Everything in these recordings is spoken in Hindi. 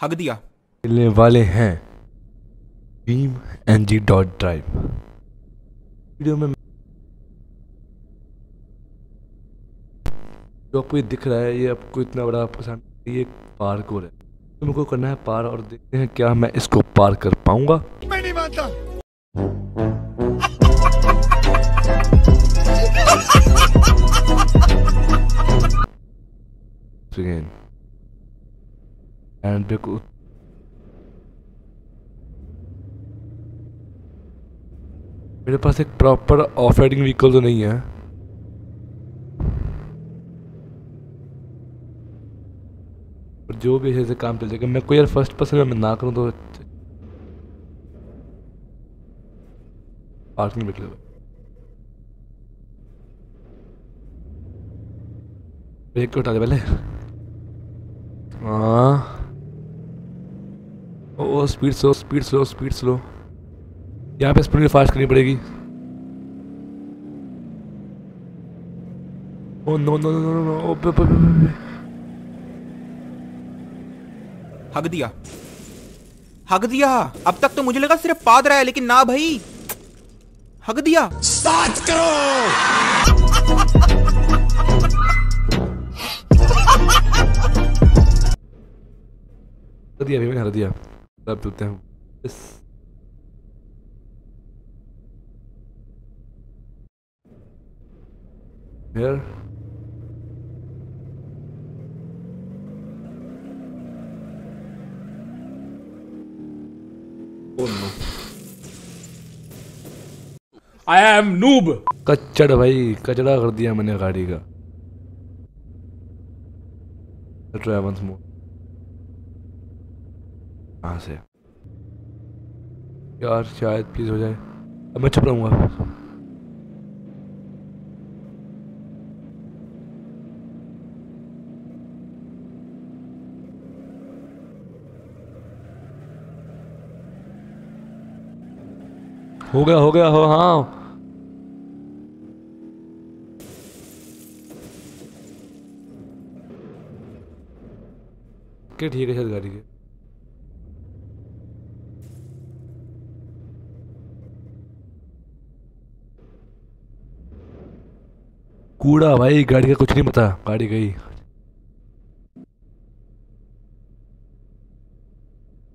हक दिया। मिलने वाले हैं Bhim N G dot drive. Video में जो आपको ये दिख रहा है ये आपको इतना बड़ा पसंद है, ये पार्क हो। है तो मेरे करना है पार और देखते हैं क्या मैं इसको पार कर पाऊँगा। मैं नहीं मानता। Again and बिल्कुल मेरे पास एक प्रॉपर ऑफ़ राइडिंग व्हीकल तो नहीं है। पर जो भी ऐसे काम चल जाएगा, मैं कोई यार फ़र्स्ट पर्सन में ना करूँ तो पार्किंग निकले ब्रेक को उठा दे पहले। हाँ। ओ speed slow speed slow speed slow यहाँ पे स्पीड फास्ट करनी पड़ेगी. ओ no no no no no ओपे ओपे ओपे दिया। हक दिया। अब तक तो मुझे लगा सिर्फ़ पाद रहा है लेकिन ना भाई। हक दिया। बात करो दिया अभी मैंने हर दिया। अब चलते हैं इस Here. Oh no. I am noob. कच्चड़ भाई कचड़ा कर दिया मैंने गाड़ी का वंस मोर कहाँ से? यार, शायद प्लीज़ हो जाए। अब मैं छुप रहूँगा हो गया हो गया, हो हाँ। ठीक है शायद गाड़ी के। कूड़ा भाई, गाड़ी का कुछ नहीं पता। गाड़ी गई।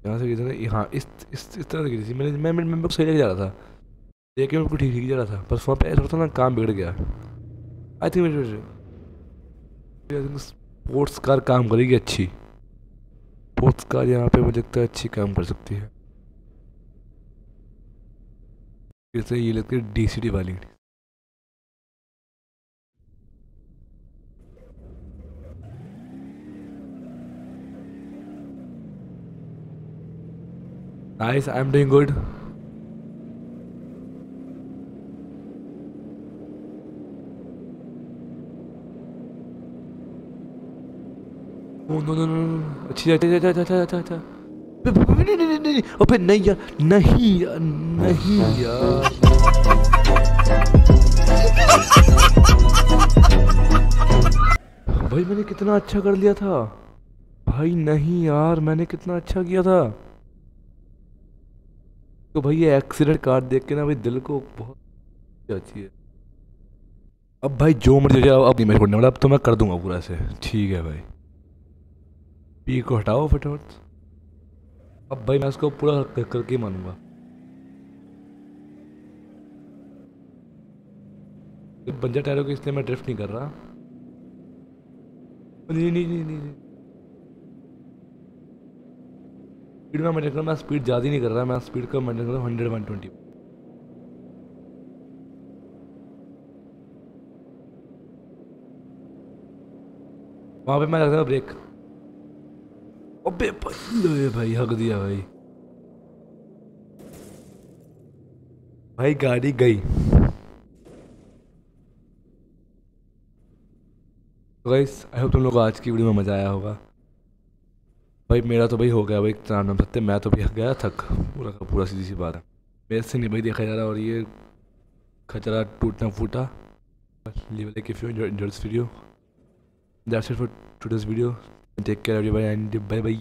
यहाँ से गिरी थी हाँ इस इस इस तरह से गिरी थी। मैंने, मैं मैं सही जगह जा रहा था। लेकिन बिल्कुल ठीक ठीक जा रहा था। पर वहाँ पे ऐसा होता ना, काम बिगड़ गया। आई थिंक स्पोर्ट्स कार काम करेगी अच्छी। स्पोर्ट्स कार यहाँ पे मुझे लगता है अच्छी काम कर सकती है। जैसे ये लगती है डी सी डी वाली। Nice, I'm doing good. Oh no no no no अच्छी अच्छा अच्छा अच्छा अच्छा अच्छा नहीं नहीं नहीं अबे नहीं यार नहीं यार नहीं यार भाई मैंने कितना अच्छा कर लिया था भाई नहीं यार मैंने कितना अच्छा किया था तो भाई ये एक्सीडेंट कार देख के ना भाई दिल को बहुत अच्छी है। अब भाई जो मर्ज़ी हो जाए अब नहीं मैं छोड़ने वाला अब तो मैं कर दूँगा पूरा से ठीक है भाई। पी को हटाओ फटाफट। अब भाई मैं उसको पूरा करके मानूँगा। ये बंजा टायरों के इसलिए मैं ड्रिफ्ट नहीं कर रहा। नहीं नहीं नहीं नहीं, नहीं। स्पीड में मेंटेन कर मैं स्पीड ज़्यादा नहीं कर रहा मैं स्पीड का मेंटेन कर रहा हूँ हंड्रेड वन ट्वेंटी वहाँ पे मैं लगता था ब्रेक अबे भाई भाई, हक दिया भाई। भाई, गाड़ी गई। गाइस आई होप तुम लोग आज की वीडियो में मज़ा आया होगा। भाई मेरा तो भाई हो गया भाई इतना नाम सकते मैं तो भी गया थक। पूरा का पूरा सीधी सी बात है। मेरे से नहीं भाई देखा जा रहा और ये खचरा टूटना फूटा। लेवल एक इंजर्स video that's it for today's video take care everyone and bye bye